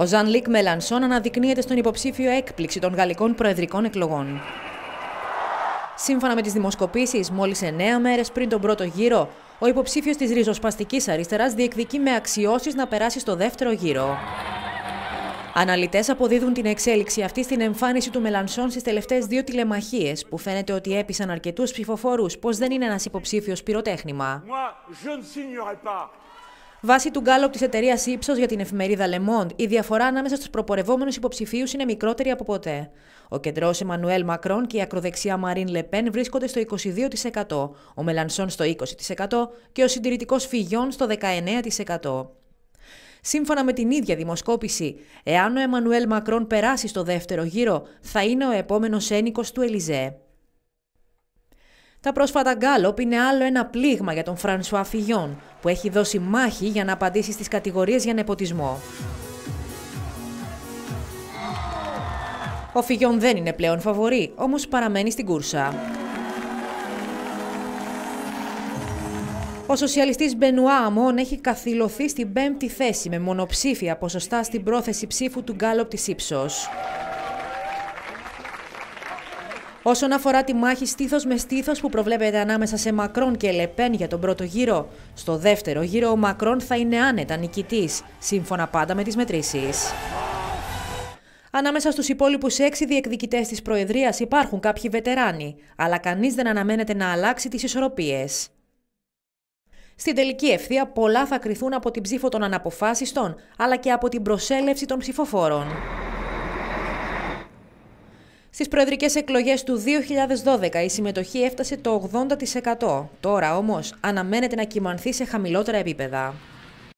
Ο Ζαν Λίκ Μελανσόν αναδεικνύεται στον υποψήφιο έκπληξη των γαλλικών προεδρικών εκλογών. Σύμφωνα με τις δημοσκοπήσεις, μόλις 9 μέρες πριν τον πρώτο γύρο, ο υποψήφιος της ριζοσπαστικής αριστεράς διεκδικεί με αξιώσεις να περάσει στο δεύτερο γύρο. Αναλυτές αποδίδουν την εξέλιξη αυτή στην εμφάνιση του Μελανσόν στις τελευταίες δύο τηλεμαχίες, που φαίνεται ότι έπεισαν αρκετούς ψηφοφόρους πως δεν είναι ένας υποψήφιος πυροτέχνημα. Βάσει του γκάλωπ της εταιρείας Ipsos για την εφημερίδα Le Monde, η διαφορά ανάμεσα στους προπορευόμενους υποψηφίους είναι από ποτέ. Ο κεντρός Εμμανουέλ Μακρόν και η ακροδεξιά Μαρίν Λεπέν βρίσκονται στο 22%, ο Μελανσόν στο 20% και ο συντηρητικός Φιγιόν στο 19%. Σύμφωνα με την ίδια δημοσκόπηση, εάν ο Εμμανουέλ Μακρόν περάσει στο δεύτερο γύρο, θα είναι ο επόμενος ένικος του Ελιζέ. Τα πρόσφατα γκάλοπ είναι άλλο ένα πλήγμα για τον Φρανσουά Φιγιόν, που έχει δώσει μάχη για να απαντήσει στις κατηγορίες για νεποτισμό. Ο Φιγιόν δεν είναι πλέον φαβορή, όμως παραμένει στην κούρσα. Ο σοσιαλιστής Μπενουά Αμών έχει καθυλωθεί στην πέμπτη θέση με μονοψήφια ποσοστά στην πρόθεση ψήφου του Γκάλοπ της Ήψος. Όσον αφορά τη μάχη στήθος με στήθος που προβλέπεται ανάμεσα σε Μακρόν και Λεπέν για τον πρώτο γύρο, στο δεύτερο γύρο ο Μακρόν θα είναι άνετα νικητής, σύμφωνα πάντα με τις μετρήσεις. Ανάμεσα στους υπόλοιπους έξι διεκδικητές της Προεδρίας υπάρχουν κάποιοι βετεράνοι, αλλά κανείς δεν αναμένεται να αλλάξει τις ισορροπίες. Στην τελική ευθεία, πολλά θα κρυθούν από την ψήφο των αναποφάσιστων, αλλά και από την προσέλευση των ψηφοφόρων. Στις προεδρικές εκλογές του 2012 η συμμετοχή έφτασε το 80%. Τώρα όμως αναμένεται να κυμανθεί σε χαμηλότερα επίπεδα.